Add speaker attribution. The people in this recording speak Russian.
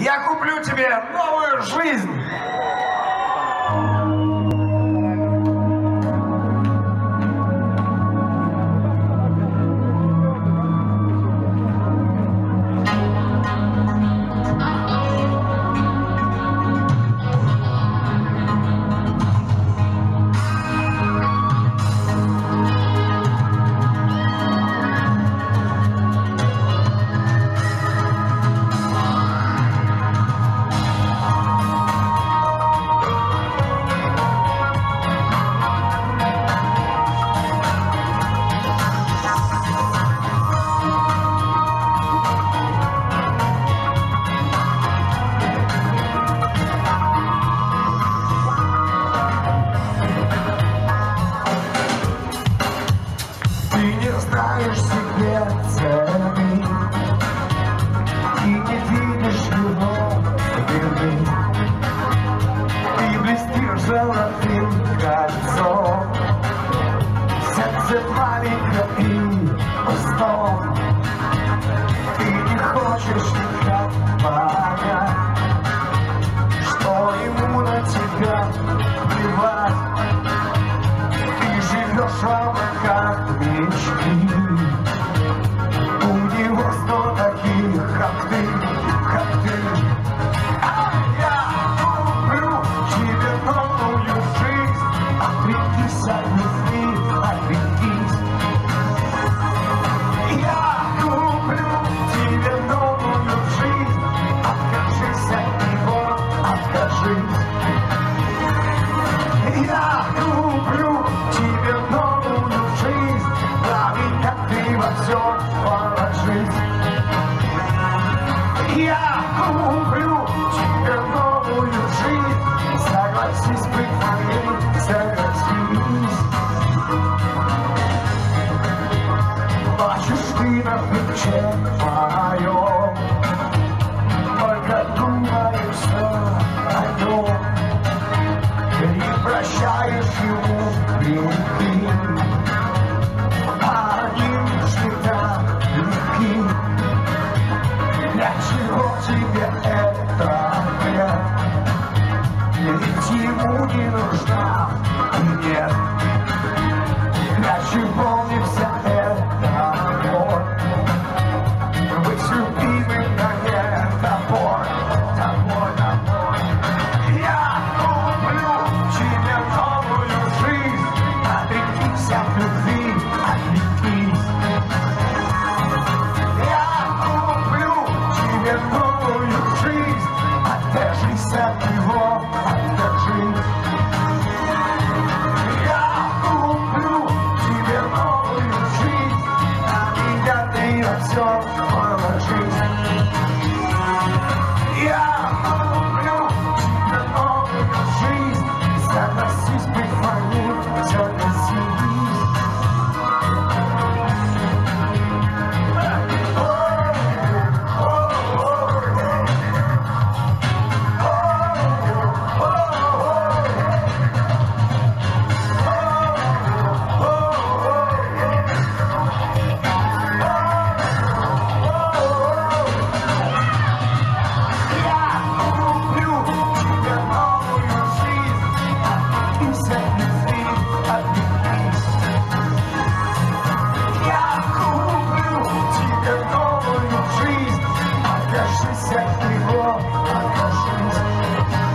Speaker 1: Я куплю тебе новую жизнь. собака Что ему на тебя плевать? Ты живешь в облаках мечты. все положить. Я куплю тебе новую жизнь, согласись быть моим, согласись. Плачешь ты на плече моем, только думаю о нем. Ты прощаешь ему грехи. чего тебе это ответ? Ведь ему не нужна, нет. sat before the dream. Откажись от него, откажись.